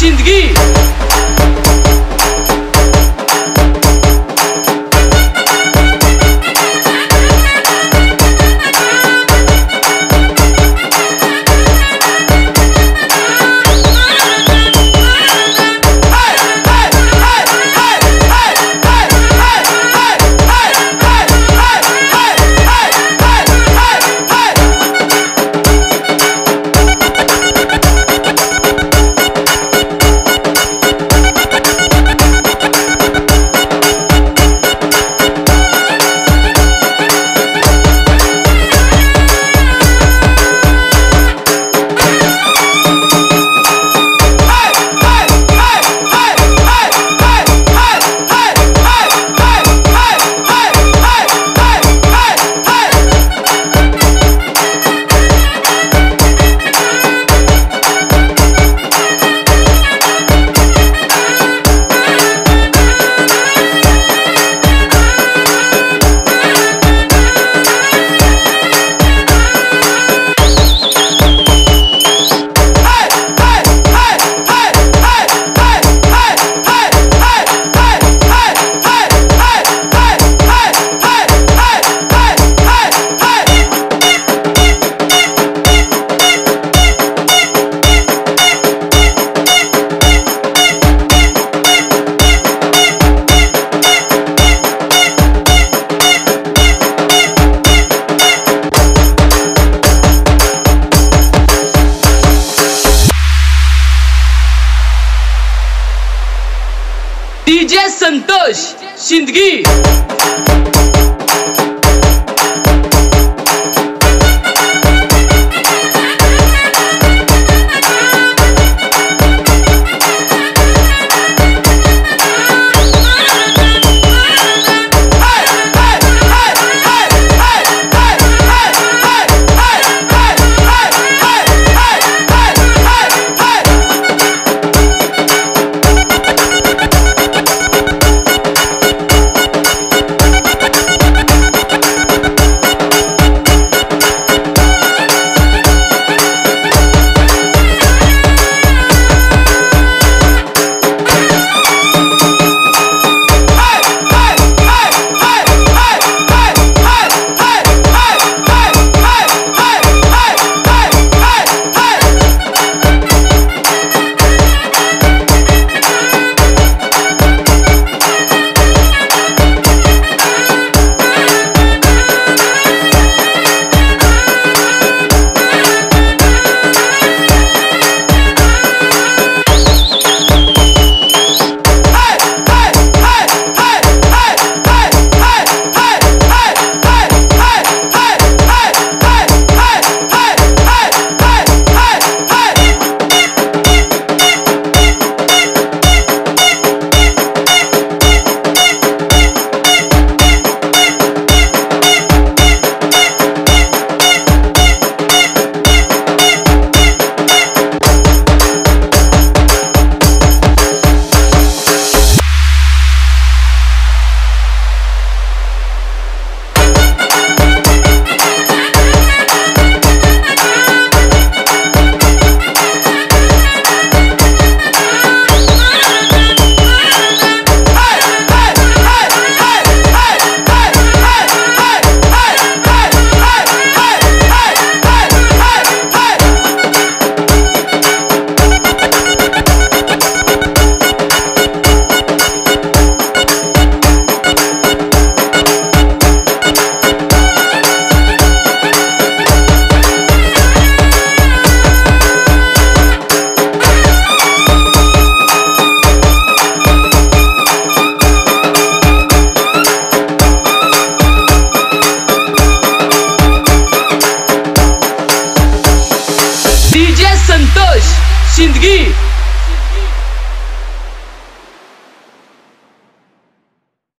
संतोष संतोष सिंदगी संतोष जिंदगी